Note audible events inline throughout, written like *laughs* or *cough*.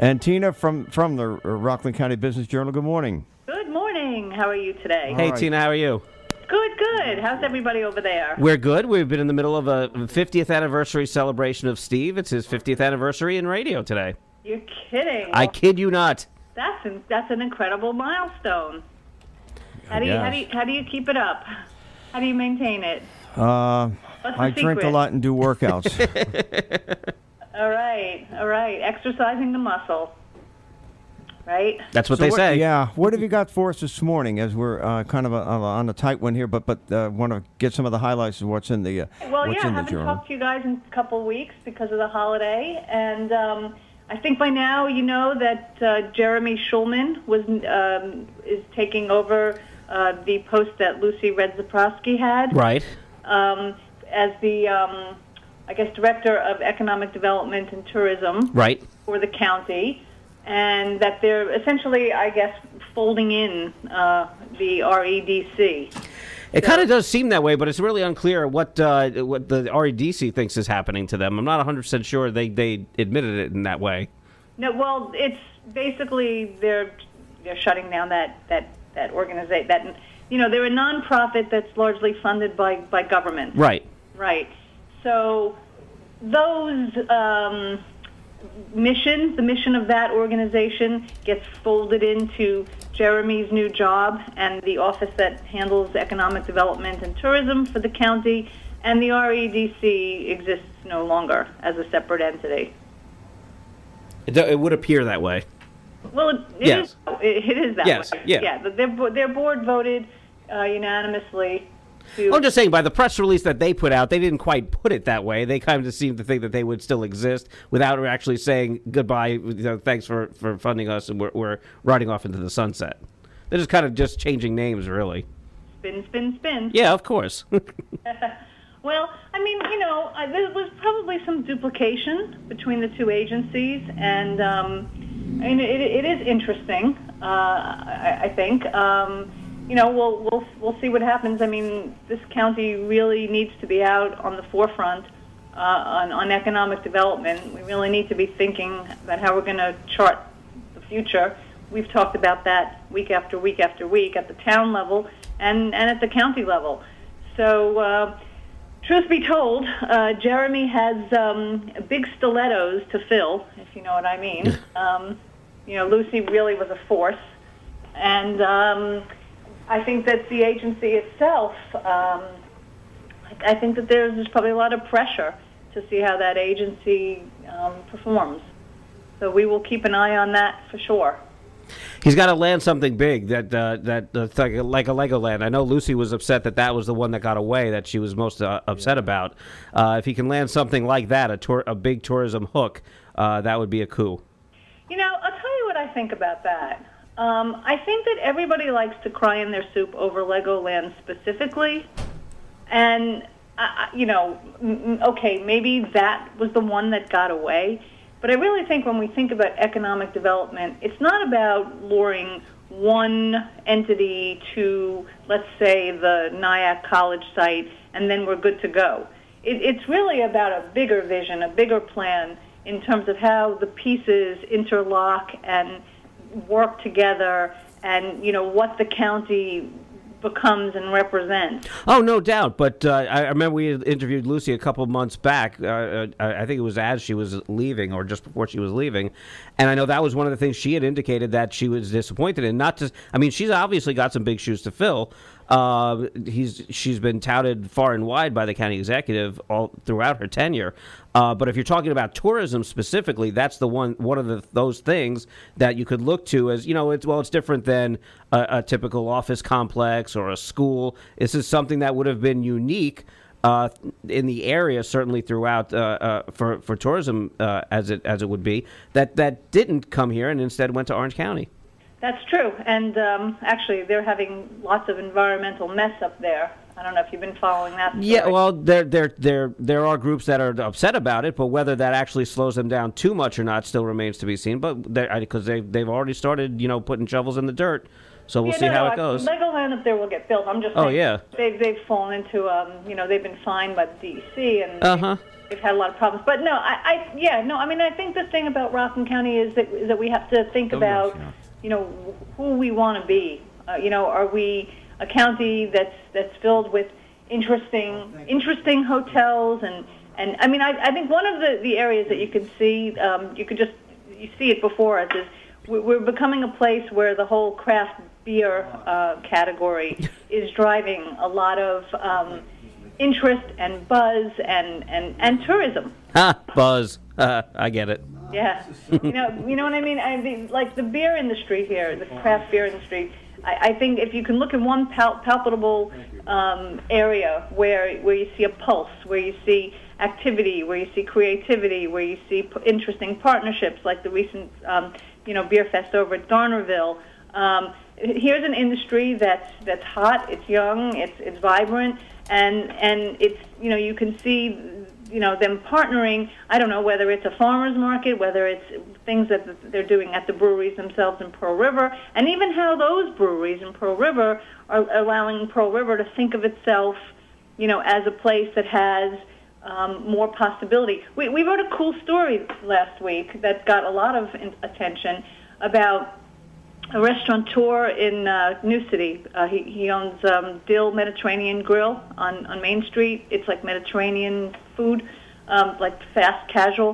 And Tina from from the Rockland County Business Journal. Good morning. Good morning. How are you today? Hey, right. Tina, how are you? Good, good. How's everybody over there? We're good. We've been in the middle of a 50th anniversary celebration of Steve. It's his 50th anniversary in radio today. You're kidding. I kid you not. That's an, that's an incredible milestone. How do you how do you how do you keep it up? How do you maintain it? Uh, What's the I drink a lot and do workouts. *laughs* All right, all right. Exercising the muscle. Right. That's what So they say. Yeah. What have you got for us this morning? As we're uh, kind of a, on a- on a tight one here, but but uh, want to get some of the highlights of what's in the uh, Well, what's yeah, I in the haven't journal. talked to you guys in a couple of weeks because of the holiday, and um, I think by now you know that uh, Jeremy Schulman was um, is taking over uh, the post that Lucy Redzeposki had Right. um, as the, um, I guess, director of economic development and tourism Right. for the county, and that they're essentially, I guess, folding in uh, the REDC. It kind of does seem that way, but it's really unclear what uh, what the REDC thinks is happening to them. I'm not 100% sure they, they admitted it in that way. No, well, it's basically they're they're shutting down that that that organization. That you know, they're a nonprofit that's largely funded by by government. Right. Right. So those um, missions, the mission of that organization, gets folded into Jeremy's new job and the office that handles economic development and tourism for the county. And the REDC exists no longer as a separate entity. It, it would appear that way. Well, it, it Yes. is. It, it is that Yes, way. yeah. Yeah. Their their board voted uh, unanimously to. I'm just saying, by the press release that they put out, they didn't quite put it that way. They kind of seemed to think that they would still exist without actually saying goodbye. You know, thanks for, for funding us, and we're, we're riding off into the sunset. They're just kind of just changing names, really. spin, spin, spin. Yeah, of course. *laughs* Well, I mean, you know, uh, there was probably some duplication between the two agencies, and um, I mean, it, it is interesting. Uh, I, I think. Um, you know, we'll we'll we'll see what happens. I mean, this county really needs to be out on the forefront uh, on on economic development. We really need to be thinking about how we're going to chart the future. We've talked about that week after week after week at the town level and and at the county level. So. Uh, Truth be told, uh, Jeremy has um, big stilettos to fill, if you know what I mean. *laughs* Um, you know, Lucy really was a force, and um, I think that the agency itself, um, I, I think that there's, there's probably a lot of pressure to see how that agency um, performs. So we will keep an eye on that for sure. He's got to land something big that uh, that uh, like, a, like a Legoland. I know Lucy was upset that that was the one that got away that she was most uh, upset about. Uh, if he can land something like that, a tour, a big tourism hook, uh, that would be a coup. You know, I'll tell you what I think about that. Um, I think that everybody likes to cry in their soup over Legoland specifically, and I- you know, okay, maybe that was the one that got away. But I really think when we think about economic development, it's not about luring one entity to, let's say, the Nyack College site, and then we're good to go. It, it's really about a bigger vision, a bigger plan in terms of how the pieces interlock and work together, and you know what the county becomes and represents. Oh, no doubt. But uh, I remember we interviewed Lucy a couple months back. Uh, uh, I think it was as she was leaving or just before she was leaving. And I know that was one of the things she had indicated that she was disappointed in. Not just, I mean, she's obviously got some big shoes to fill. Uh, he's she's been touted far and wide by the county executive all throughout her tenure. Uh, but if you're talking about tourism specifically, that's the one one of the those things that you could look to as you know. It's well, it's different than a, a typical office complex or a school. This is something that would have been unique uh, in the area, certainly throughout uh, uh, for for tourism uh, as it as it would be that that didn't come here and instead went to Orange County. That's true, and um, actually, they're having lots of environmental mess up there. I don't know if you've been following that. Yeah, well, there, there, there, there are groups that are upset about it, but whether that actually slows them down too much or not still remains to be seen. But because they they've already started, you know, putting shovels in the dirt, so we'll Yeah, see no, how no, it goes. Legoland up there will get built. I'm just Oh, saying yeah. they've they've fallen into um, you know they've been fined by the DEC and Uh huh. they've had a lot of problems. But no, I, I yeah, no, I mean, I think the thing about Rockland County is that is that we have to think about, you know, who we want to be. Uh, you know, are we a county that's that's filled with interesting interesting hotels and and I mean, I, I think one of the the areas that you can see, um, you could just you see it before us is we- we're becoming a place where the whole craft beer uh, category *laughs* is driving a lot of um, interest and buzz and, and, and tourism. Ha, buzz. Uh, *laughs* I get it. Yeah, you know, you know what I mean. I mean, like the beer industry here, the craft beer industry. I, I think if you can look in one pal- palpable um, area where where you see a pulse, where you see activity, where you see creativity, where you see p- interesting partnerships, like the recent, um, you know, beer fest over at Garnerville. Um, here's an industry that's that's hot, it's young, it's it's vibrant, and and it's you know you can see you know them partnering. I don't know whether it's a farmers market, whether it's things that they're doing at the breweries themselves in Pearl River, and even how those breweries in Pearl River are allowing Pearl River to think of itself, you know, as a place that has um, more possibility. We, we wrote a cool story last week that got a lot of attention about a restaurateur in uh, New City. Uh, he, he owns um, Dill Mediterranean Grill on, on Main Street. It's like Mediterranean food, um, like fast casual.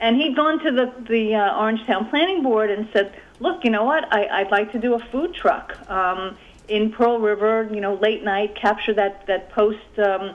And he'd gone to the, the uh, Orangetown Planning Board and said, look, you know what, I, I'd like to do a food truck um, in Pearl River, you know, late night, capture that, that post um,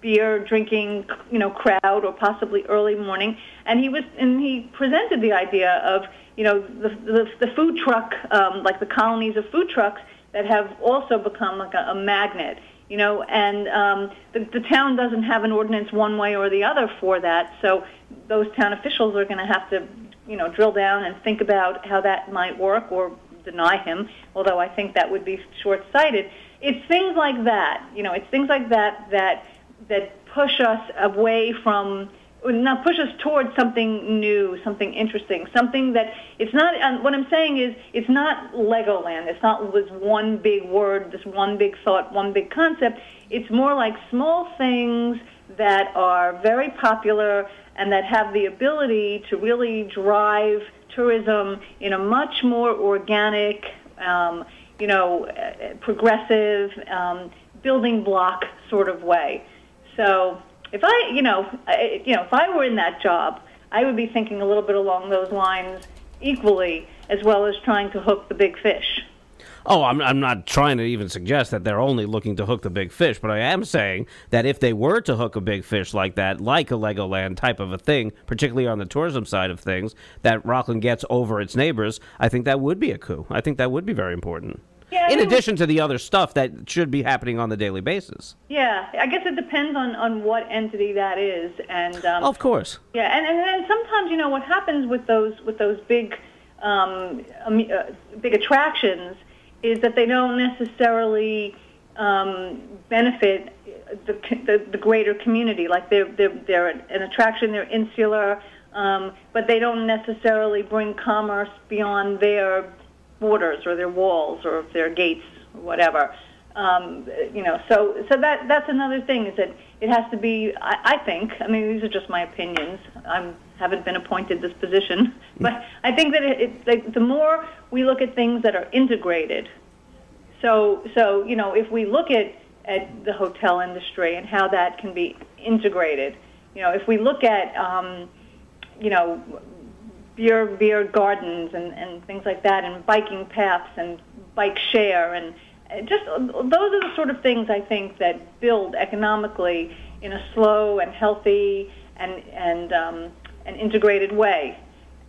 beer drinking, you know, crowd or possibly early morning. And he was, and he presented the idea of, you know, the, the, the food truck, um, like the colonies of food trucks that have also become like a, a magnet, you know, and um, the, the town doesn't have an ordinance one way or the other for that. So those town officials are going to have to, you know, drill down and think about how that might work or deny him, although I think that would be short-sighted. It's things like that, you know, it's things like that that that push us away from not push us towards something new, something interesting, something that it's not. What I'm saying is, it's not Legoland. It's not this one big word, this one big thought, one big concept. It's more like small things that are very popular and that have the ability to really drive tourism in a much more organic, um, you know, uh, progressive, um, building block sort of way. So if I, you know, I, you know, if I were in that job, I would be thinking a little bit along those lines equally, as well as trying to hook the big fish. Oh, I'm, I'm not trying to even suggest that they're only looking to hook the big fish, but I am saying that if they were to hook a big fish like that, like a Legoland type of a thing, particularly on the tourism side of things, that Rockland gets over its neighbors, I think that would be a coup. I think that would be very important. Yeah, In addition to the other stuff that should be happening on the daily basis. Yeah, I guess it depends on, on what entity that is, and um, Of course. Yeah, and, and then sometimes you know what happens with those with those big um, um, uh, big attractions is that they don't necessarily um, benefit the, the the greater community. Like they're they're they're an attraction, they're insular, um, but they don't necessarily bring commerce beyond their borders or their walls or their gates or whatever. Um, you know, so so that that's another thing is that it has to be. I, I think. I mean, these are just my opinions. I haven't been appointed this position, *laughs* but I think that it, it like, the more we look at things that are integrated. So so you know, if we look at at the hotel industry and how that can be integrated, you know, if we look at um, you know beer beer gardens and, and things like that, and biking paths and bike share, and uh, just uh, those are the sort of things I think that build economically in a slow and healthy and and um, an integrated way.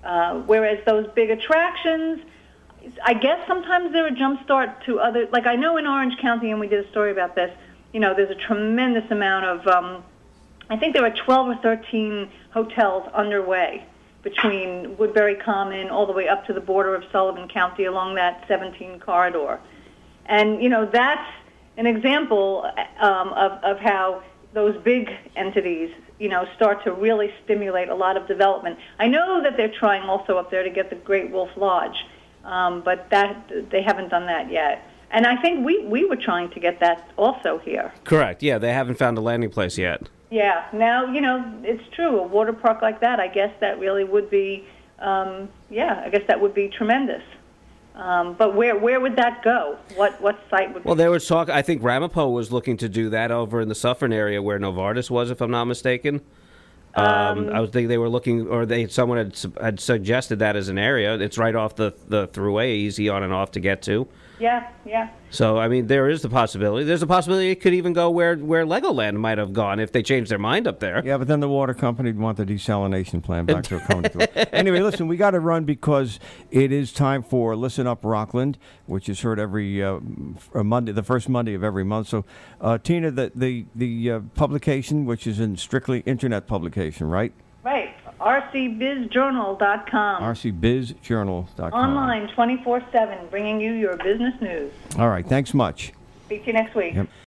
Uh, whereas those big attractions, I guess sometimes they're a jump start to other. Like I know in Orange County, and we did a story about this. You know, there's a tremendous amount of. Um, I think there are 12 or 13 hotels underway between Woodbury Common all the way up to the border of Sullivan County along that 17 corridor. And, you know, that's an example um, of, of how those big entities, you know, start to really stimulate a lot of development. I know that they're trying also up there to get the Great Wolf Lodge, um, but that they haven't done that yet. And I think we, we were trying to get that also here. Correct. Yeah, they haven't found a landing place yet. Yeah. Now you know it's true. A water park like that, I guess that really would be. Um, yeah, I guess that would be tremendous. Um, but where where would that go? What what site would? Well, there was talk. I think Ramapo was looking to do that over in the Suffern area where Novartis was, if I'm not mistaken. Um, I was thinking they were looking, or they someone had had suggested that as an area. It's right off the the throughway, easy on and off to get to. Yeah, yeah. So I mean, there is the possibility. There's a possibility it could even go where where Legoland might have gone if they changed their mind up there. Yeah, but then the water company would want the desalination plant back to coming through. *laughs* Anyway, listen, we got to run because it is time for Listen Up Rockland, which is heard every uh, uh, Monday, the first Monday of every month. So, uh, Tina, the the the uh, publication, which is in strictly internet publication, right? Right. rcbizjournal.com. rcbizjournal.com. Online 24/7, bringing you your business news. All right, thanks much. Speak to you next week. Yep.